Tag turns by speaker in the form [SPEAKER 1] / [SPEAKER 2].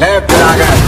[SPEAKER 1] É praga.